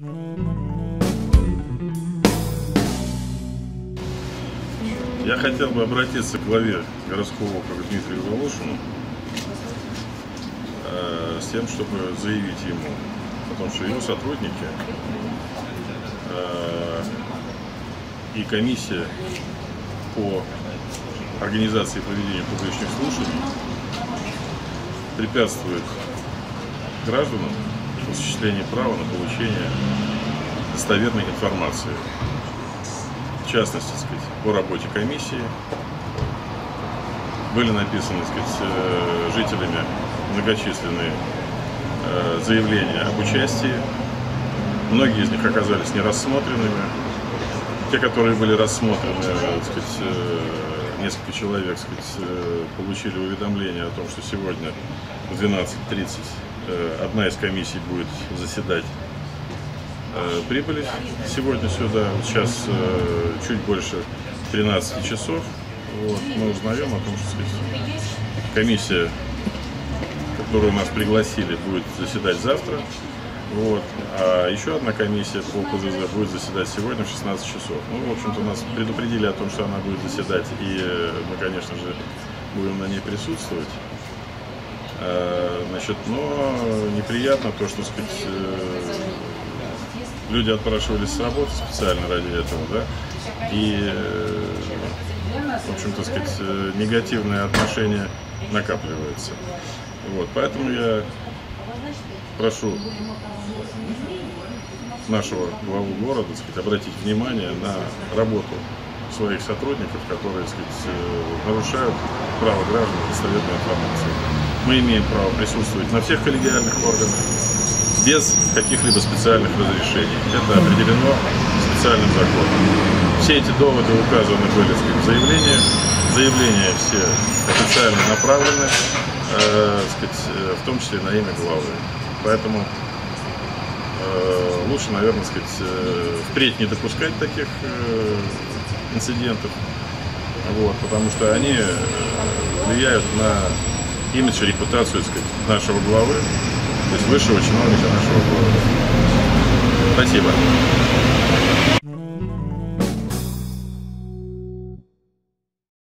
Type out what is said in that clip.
Я хотел бы обратиться к главе городского округа Дмитрию Волошину э, с тем, чтобы заявить ему о том, что его сотрудники э, и комиссия по организации проведения публичных слушаний препятствует гражданам в осуществлении права на получение достоверной информации в частности, сказать, по работе комиссии. Были написаны сказать, э, жителями многочисленные э, заявления об участии. Многие из них оказались не рассмотренными. Те, которые были рассмотрены, так сказать, э, несколько человек сказать, получили уведомление о том, что сегодня в 12.30 одна из комиссий будет заседать Э, прибыли сегодня сюда. Сейчас э, чуть больше 13 часов. Вот, мы узнаем о том, что сказать, комиссия, которую нас пригласили, будет заседать завтра. Вот. А еще одна комиссия по ПЗЗ будет заседать сегодня в 16 часов. Ну, в общем-то, нас предупредили о том, что она будет заседать, и э, мы, конечно же, будем на ней присутствовать. Значит, но неприятно то, что, сказать, люди отпрашивались с работы специально ради этого, да, и, э, в общем-то, сказать, э, негативное отношение накапливается. Вот, поэтому я прошу нашего главу города сказать, обратить внимание на работу своих сотрудников, которые сказать, э, нарушают право граждан на достоверную информацию. Мы имеем право присутствовать на всех коллегиальных органах, без каких-либо специальных разрешений. Это определено специальным законом. Все эти доводы указаны были в заявлениях. Заявления все официально направлены, э, сказать, э, в том числе на имя главы. Поэтому э, лучше, наверное, сказать, э, впредь не допускать таких э, инцидентов, вот, потому что они э, влияют на имидж и репутацию сказать, нашего главы, то есть высшего чиновника нашего города. Спасибо.